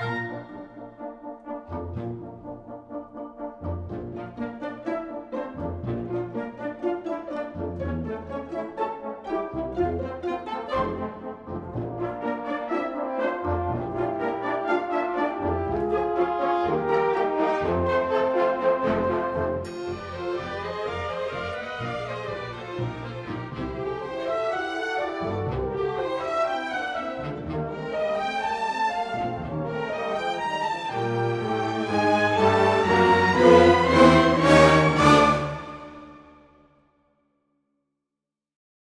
Música